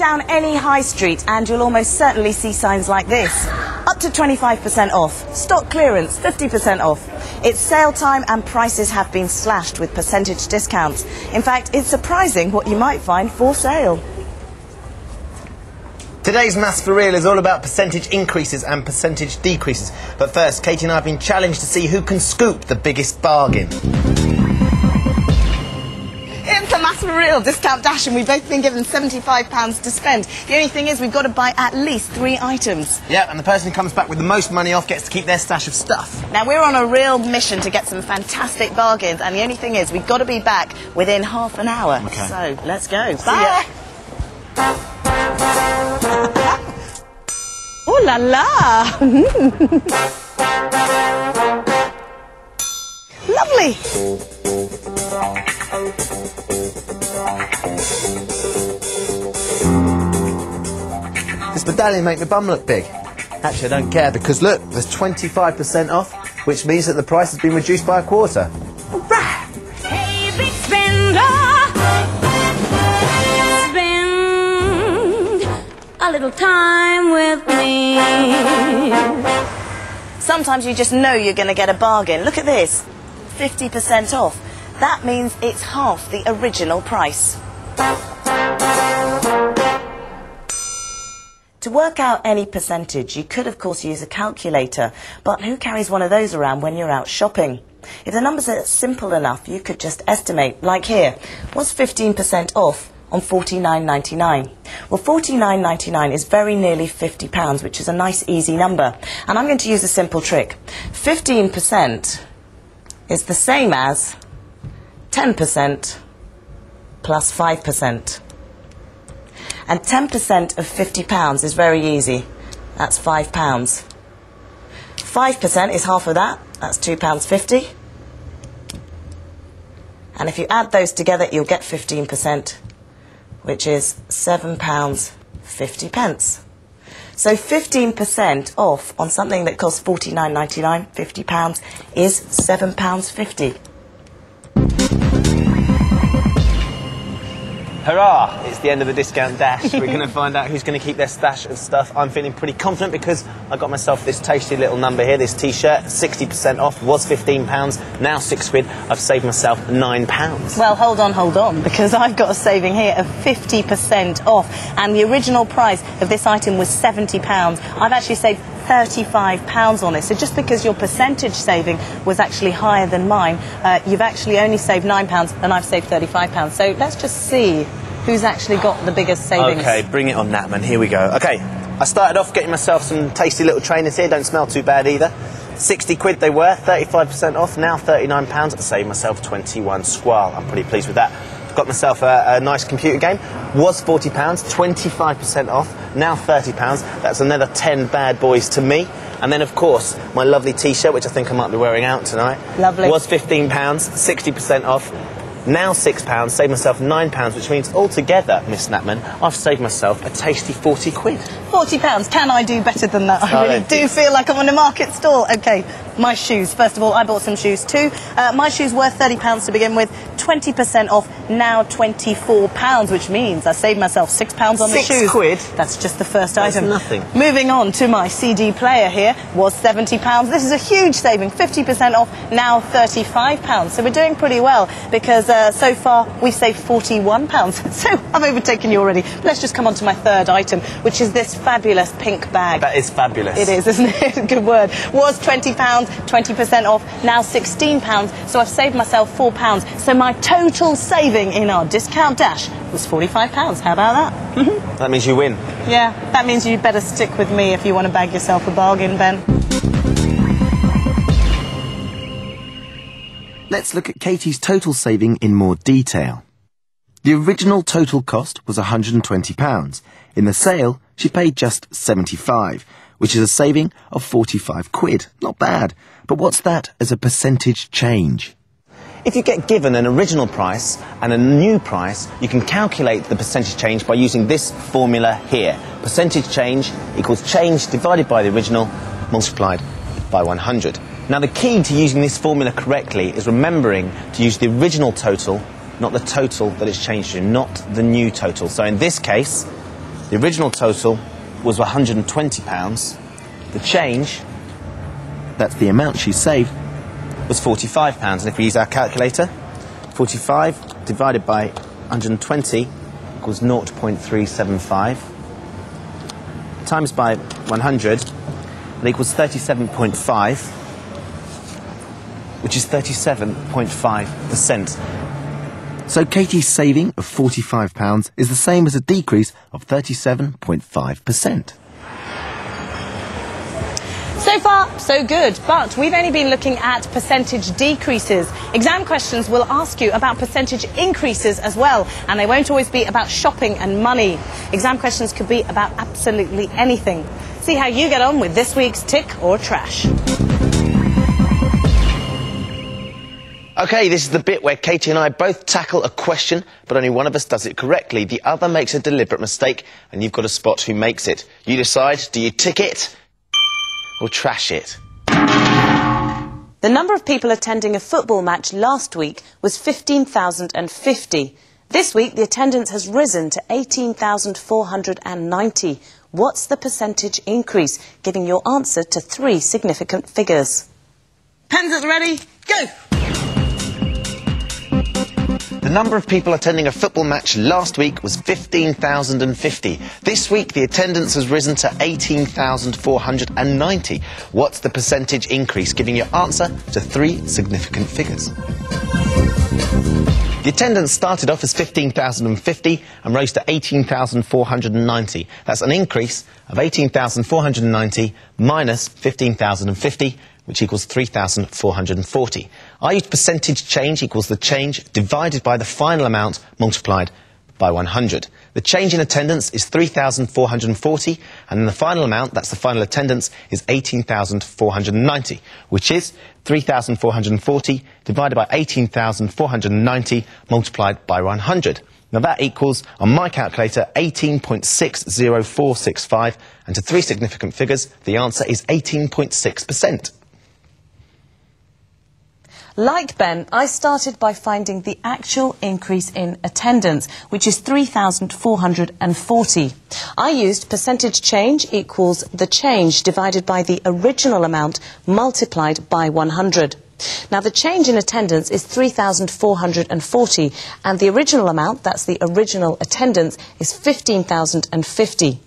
Down any high street and you'll almost certainly see signs like this. Up to 25% off. Stock clearance, 50% off. It's sale time and prices have been slashed with percentage discounts. In fact, it's surprising what you might find for sale. Today's Maths for Real is all about percentage increases and percentage decreases. But first, Katie and I have been challenged to see who can scoop the biggest bargain. Real discount dash and we've both been given £75 to spend. The only thing is we've got to buy at least three items. Yeah, and the person who comes back with the most money off gets to keep their stash of stuff. Now we're on a real mission to get some fantastic bargains and the only thing is we've got to be back within half an hour. Okay. So let's go. See ya. Bye. oh la la! Lovely. This medallion make my bum look big. Actually, I don't care because look, there's 25% off, which means that the price has been reduced by a quarter. Hey, big spender, spend a little time with me. Sometimes you just know you're going to get a bargain. Look at this 50% off. That means it's half the original price. To work out any percentage, you could of course use a calculator, but who carries one of those around when you're out shopping? If the numbers are simple enough, you could just estimate, like here, what's 15% off on 49.99? Well, 49.99 is very nearly 50 pounds, which is a nice easy number. And I'm going to use a simple trick. 15% is the same as 10% plus 5%. And 10% of 50 pounds is very easy. That's 5 pounds. 5% is half of that. That's 2 pounds 50. And if you add those together, you'll get 15%, which is 7 pounds 50 pence. So 15% off on something that costs 49.99, 50 pounds, is 7 pounds 50. Hurrah! It's the end of the discount dash. We're going to find out who's going to keep their stash of stuff. I'm feeling pretty confident because I got myself this tasty little number here, this t-shirt, 60% off, was £15, now 6 quid. I've saved myself £9. Well, hold on, hold on, because I've got a saving here of 50% off, and the original price of this item was £70. I've actually saved £35 on it. So just because your percentage saving was actually higher than mine, uh, you've actually only saved £9 and I've saved £35. So let's just see who's actually got the biggest savings. Okay, bring it on, Natman. Here we go. Okay, I started off getting myself some tasty little trainers here. Don't smell too bad either. 60 quid they were, 35% off, now £39. I saved myself 21 squall. I'm pretty pleased with that. I've got myself a, a nice computer game. Was £40, 25% off, now £30. That's another 10 bad boys to me. And then, of course, my lovely t shirt, which I think I might be wearing out tonight. Lovely. Was £15, 60% off. Now £6, saved myself £9, which means altogether, Miss Snapman, I've saved myself a tasty 40 quid. £40, can I do better than that? I Oh, really do feel like I'm in a market stall. Okay, my shoes. First of all, I bought some shoes too. Uh, my shoes were £30 to begin with, 20% off, now £24, which means I saved myself £6 on the Six shoes. quid? That's just the first That's item. nothing. Moving on to my CD player here, was £70. This is a huge saving, 50% off, now £35. So we're doing pretty well because uh, so far we've saved £41. So I've overtaken you already. Let's just come on to my third item, which is this fabulous pink bag. That is fabulous. It is, isn't it? Good word. Was £20, 20% off, now £16. So I've saved myself £4. So my total saving in our discount dash was £45. How about that? That means you win. Yeah, that means you better stick with me if you want to bag yourself a bargain, Ben. Let's look at Katie's total saving in more detail. The original total cost was £120. In the sale, she paid just 75 which is a saving of 45 quid. Not bad. But what's that as a percentage change? If you get given an original price and a new price, you can calculate the percentage change by using this formula here. Percentage change equals change divided by the original multiplied by 100. Now the key to using this formula correctly is remembering to use the original total, not the total that it's changed to, not the new total. So in this case, The original total was £120. The change, that's the amount she saved, was £45. And if we use our calculator, 45 divided by 120 equals 0.375 times by 100 that equals 37.5 which is 37.5%. So Katie's saving of £45 is the same as a decrease of 37.5%. So good, but we've only been looking at percentage decreases. Exam questions will ask you about percentage increases as well, and they won't always be about shopping and money. Exam questions could be about absolutely anything. See how you get on with this week's Tick or Trash. Okay, this is the bit where Katie and I both tackle a question, but only one of us does it correctly. The other makes a deliberate mistake, and you've got to spot who makes it. You decide, do you tick it or trash it? The number of people attending a football match last week was 15,050. This week, the attendance has risen to 18,490. What's the percentage increase? Giving your answer to three significant figures. Pens at the ready, go! The number of people attending a football match last week was 15,050. This week, the attendance has risen to 18,490. What's the percentage increase? Giving your answer to three significant figures. The attendance started off as 15,050 and rose to 18,490. That's an increase of 18,490 minus 15,050, which equals 3,440. I used percentage change equals the change divided by the final amount multiplied by 100. The change in attendance is 3,440, and the final amount, that's the final attendance, is 18,490, which is 3,440 divided by 18,490 multiplied by 100. Now that equals, on my calculator, 18.60465, and to three significant figures, the answer is 18.6%. Like Ben, I started by finding the actual increase in attendance, which is 3,440. I used percentage change equals the change divided by the original amount multiplied by 100. Now, the change in attendance is 3,440, and the original amount, that's the original attendance, is 15,050.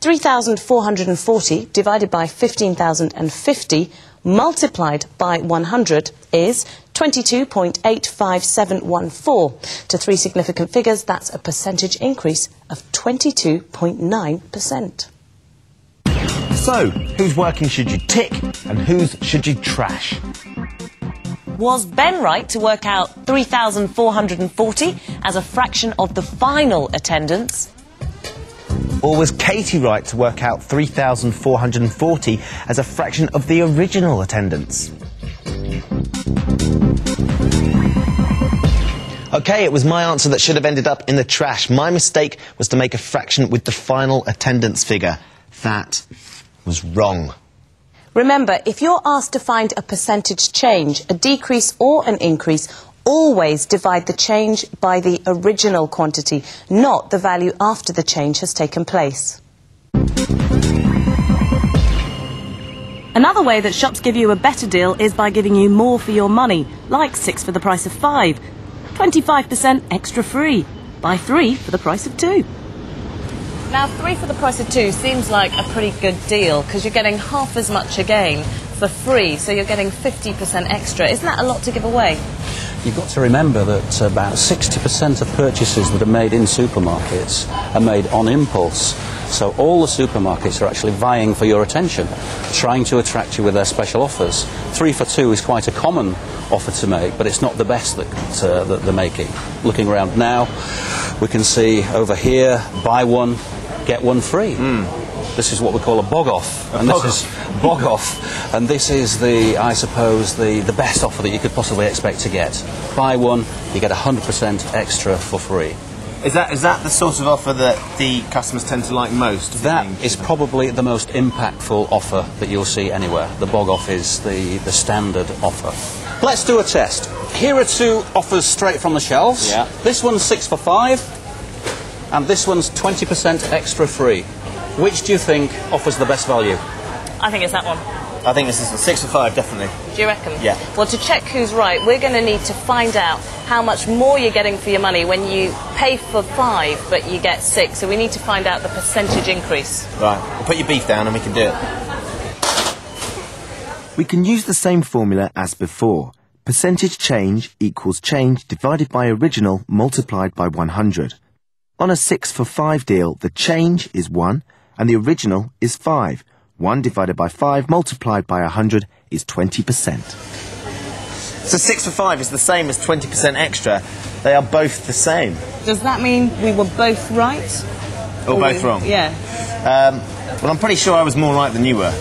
3,440 divided by 15,050 multiplied by 100 is 22.85714. To three significant figures, that's a percentage increase of 22.9%. So, whose working should you tick and whose should you trash? Was Ben right to work out 3,440 as a fraction of the final attendance? Or was Katie right to work out 3,440 as a fraction of the original attendance? Okay, it was my answer that should have ended up in the trash. My mistake was to make a fraction with the final attendance figure. That was wrong. Remember, if you're asked to find a percentage change, a decrease or an increase, always divide the change by the original quantity, not the value after the change has taken place. Another way that shops give you a better deal is by giving you more for your money, like six for the price of five. 25% extra free. Buy three for the price of two. Now, three for the price of two seems like a pretty good deal because you're getting half as much again for free, so you're getting 50% extra. Isn't that a lot to give away? You've got to remember that about 60% of purchases that are made in supermarkets are made on impulse. So all the supermarkets are actually vying for your attention, trying to attract you with their special offers. Three for two is quite a common offer to make, but it's not the best that, uh, that they're making. Looking around now, we can see over here, buy one, get one free. This is what we call a bog off, and bog this is bog off, and this is the, I suppose, the, the best offer that you could possibly expect to get. Buy one, you get 100% extra for free. Is that is that the sort of offer that the customers tend to like most? That is probably the most impactful offer that you'll see anywhere. The bog off is the, the standard offer. Let's do a test. Here are two offers straight from the shelves. Yeah. This one's six for five, and this one's 20% extra free. Which do you think offers the best value? I think it's that one. I think this is a six for five, definitely. Do you reckon? Yeah. Well, to check who's right, we're going to need to find out how much more you're getting for your money when you pay for five but you get six. So we need to find out the percentage increase. Right, we'll put your beef down and we can do it. We can use the same formula as before. Percentage change equals change divided by original multiplied by 100. On a 6 for 5 deal, the change is 1 and the original is 5. 1 divided by 5 multiplied by 100 is 20%. So 6 for 5 is the same as 20% extra. They are both the same. Does that mean we were both right? Or both wrong. Yeah. Um, well, I'm pretty sure I was more right than you were.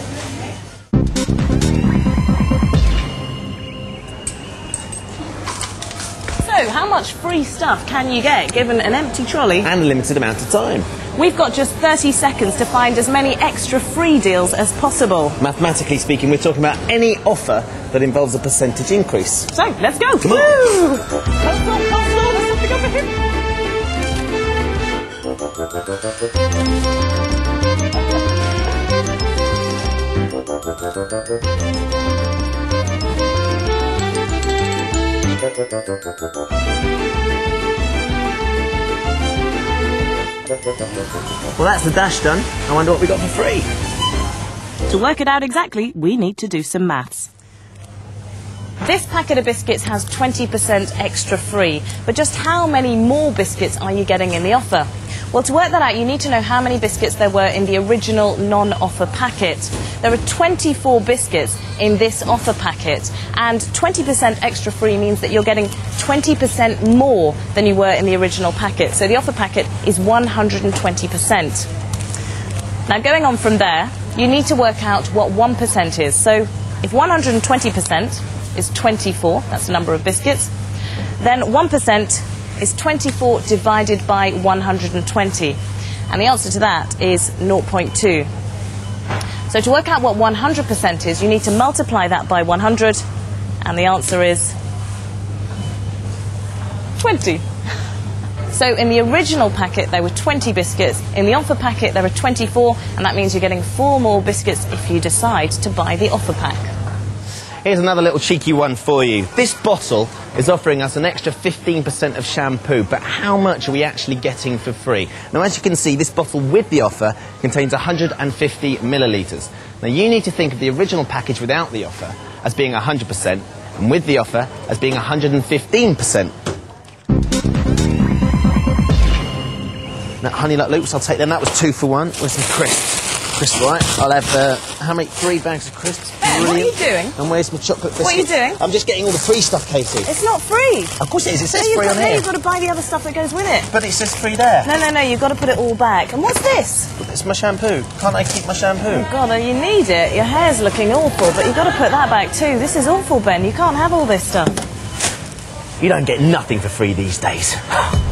So, how much free stuff can you get given an empty trolley? And a limited amount of time. We've got just 30 seconds to find as many extra free deals as possible. Mathematically speaking, we're talking about any offer that involves a percentage increase. So, let's go. Come on. Woo! Hustle, hustle, there's something over here. Well, that's the dash done. I wonder what we got for free. To work it out exactly, we need to do some maths. This packet of biscuits has 20% extra free, but just how many more biscuits are you getting in the offer? Well, to work that out, you need to know how many biscuits there were in the original non-offer packet. There are 24 biscuits in this offer packet, and 20% extra free means that you're getting 20% more than you were in the original packet. So the offer packet is 120%. Now, going on from there, you need to work out what 1% is. So, if 120% is 24, that's the number of biscuits, then 1% is 24 divided by 120. And the answer to that is 0.2. So, to work out what 100% is, you need to multiply that by 100, and the answer is 20. So in the original packet there were 20 biscuits, in the offer packet there are 24, and that means you're getting four more biscuits if you decide to buy the offer pack. Here's another little cheeky one for you. This bottle is offering us an extra 15% of shampoo, but how much are we actually getting for free? Now, as you can see, this bottle with the offer contains 150 millilitres. Now, you need to think of the original package without the offer as being 100%, and with the offer as being 115%. Now, honey nut loops, I'll take them. That was two for one with some crisps. Crisps, right? I'll have, uh, how many? Three bags of crisps. Ben, what are you doing? And where's my chocolate biscuits? What are you doing? I'm just getting all the free stuff, Casey. It's not free. Of course it is. It says no, free got, on no, here. you've got to buy the other stuff that goes with it. But it says free there. No, no, no, you've got to put it all back. And what's this? It's my shampoo. Can't I keep my shampoo? Oh, God, you need it. Your hair's looking awful, but you've got to put that back too. This is awful, Ben. You can't have all this stuff. You don't get nothing for free these days.